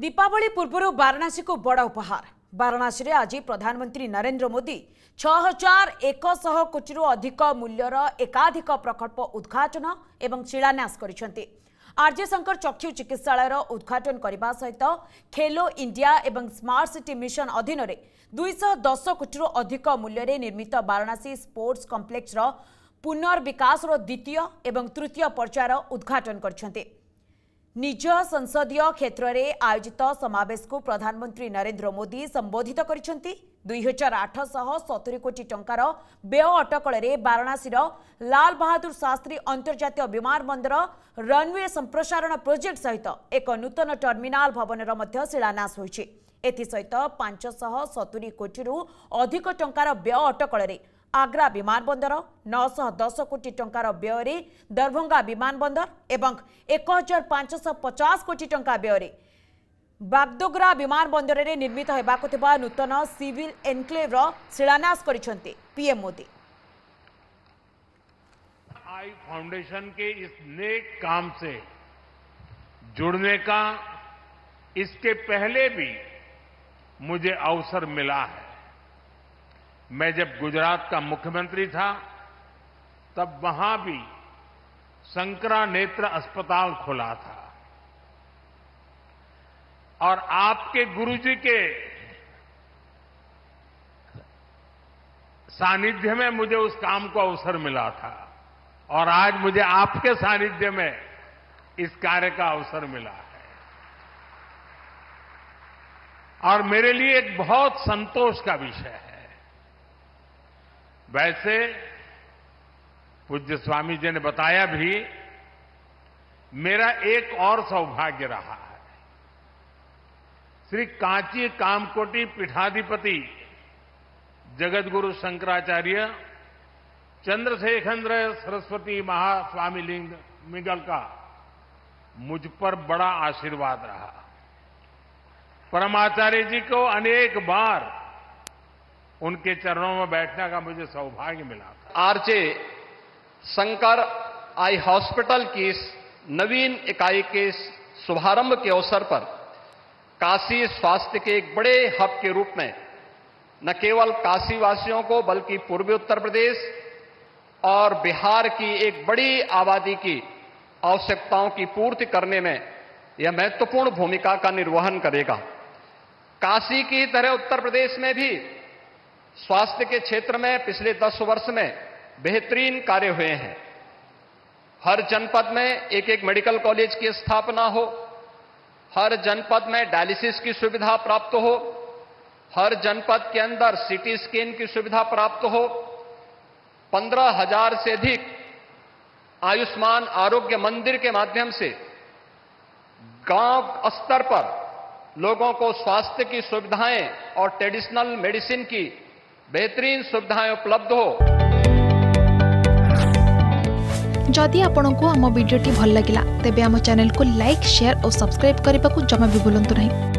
ଦୀପାବଳି ପୂର୍ବରୁ ବାରାଣାସୀକୁ ବଡ଼ ଉପହାର ବାରାଣାସୀରେ ଆଜି ପ୍ରଧାନମନ୍ତ୍ରୀ ନରେନ୍ଦ୍ର ମୋଦି ଛଅ ହଜାର ଏକଶହ କୋଟିରୁ ଅଧିକ ମୂଲ୍ୟର ଏକାଧିକ ପ୍ରକଳ୍ପ ଉଦ୍ଘାଟନ ଏବଂ ଶିଳାନ୍ୟାସ କରିଛନ୍ତି ଆର୍ଜେ ଶଙ୍କର ଚକ୍ଷୁ ଚିକିତ୍ସାଳୟର ଉଦ୍ଘାଟନ କରିବା ସହିତ ଖେଲୋ ଇଣ୍ଡିଆ ଏବଂ ସ୍ମାର୍ଟ ସିଟି ମିଶନ ଅଧୀନରେ ଦୁଇଶହ ଦଶ କୋଟିରୁ ଅଧିକ ମୂଲ୍ୟରେ ନିର୍ମିତ ବାରାଣାସୀ ସ୍ପୋର୍ଟସ୍ କମ୍ପ୍ଲେକ୍ସର ପୁନର୍ବିକାଶର ଦ୍ୱିତୀୟ ଏବଂ ତୃତୀୟ ପର୍ଯ୍ୟାୟର ଉଦ୍ଘାଟନ କରିଛନ୍ତି ନିଜ ସଂସଦୀୟ କ୍ଷେତ୍ରରେ ଆୟୋଜିତ ସମାବେଶକୁ ପ୍ରଧାନମନ୍ତ୍ରୀ ନରେନ୍ଦ୍ର ମୋଦି ସମ୍ବୋଧିତ କରିଛନ୍ତି ଦୁଇ ହଜାର ଆଠଶହ ସତୁରି କୋଟି ଟଙ୍କାର ବ୍ୟୟ ଅଟକଳରେ ବାରାଣାସୀର ଲାଲ ବାହାଦୁର ଶାସ୍ତ୍ରୀ ଅନ୍ତର୍ଜାତୀୟ ବିମାନ ବନ୍ଦର ରନୱେ ସମ୍ପ୍ରସାରଣ ପ୍ରୋଜେକ୍ଟ ସହିତ ଏକ ନୂତନ ଟର୍ମିନାଲ ଭବନର ମଧ୍ୟ ଶିଳାନ୍ୟାସ ହୋଇଛି ଏଥିସହିତ ପାଞ୍ଚଶହ ସତୁରି କୋଟିରୁ ଅଧିକ ଟଙ୍କାର ବ୍ୟୟ ଅଟକଳରେ आग्रा विमान बंदर नौश दस कोटी टंकार दरभंगा विमान बंदर एवं एक हज़ार पांचश पचास कोटी टंका व्यय बागदोगरा विमान बंदर में निर्मित होगाक नूतन सिविल एनक्लेव्र शिलान्यास करते पीएम मोदी। आई फाउंडेशन के इस नेक काम से जुड़ने का इसके पहले भी मुझे अवसर मिला है। मैं जब गुजरात का मुख्यमंत्री था, तब वहाँ भी संकरा नेत्र अस्पताल खोला था। और आपके गुरुजी के सानिध्य में मुझे उस काम को अवसर मिला था, और आज मुझे आपके सानिध्य में इस कार्य का अवसर मिला है। और मेरे लिए एक बहुत संतोष का विषय है। वैसे पूज्य स्वामी जी ने बताया भी, मेरा एक और सौभाग्य रहा है। श्री कांची कामकोटी पीठाधिपति जगतगुरु शंकराचार्य, चंद्रशेखर सरस्वती महास्वामी लिंग मिगल का मुझ पर बड़ा आशीर्वाद रहा। परमाचार्य जी को अनेक बार उनके चरणों में बैठने का मुझे सौभाग्य मिला था। आरजे शंकर, आई हॉस्पिटल की इस नवीन इकाई के शुभारंभ के अवसर पर काशी स्वास्थ्य के एक बड़े हब के रूप में, न केवल काशीवासियों को, बल्कि पूर्वी उत्तर प्रदेश और बिहार की एक बड़ी आबादी की आवश्यकताओं की पूर्ति करने में यह महत्वपूर्ण भूमिका का निर्वहन करेगा। काशी की तरह उत्तर प्रदेश में भी स्वास्थ्य के क्षेत्र में पिछले दस वर्ष में बेहतरीन कार्य हुए हैं। हर जनपद में एक एक मेडिकल कॉलेज की स्थापना हो, हर जनपद में डायलिसिस की सुविधा प्राप्त हो, हर जनपद के अंदर सीटी स्कैन की सुविधा प्राप्त हो, पंद्रह हज़ार से अधिक आयुष्मान आरोग्य मंदिर के माध्यम से गाँव स्तर पर लोगों को स्वास्थ्य की सुविधाएँ और ट्रेडिशनल मेडिसिन की बेहतरीन सुविधाएँ उपलब्ध हो। जदि आपंक आम भिडी भल लगा तेब आम चैनल को लाइक, शेयर और सब्सक्राइब करने को जमा भी बुलां नहीं।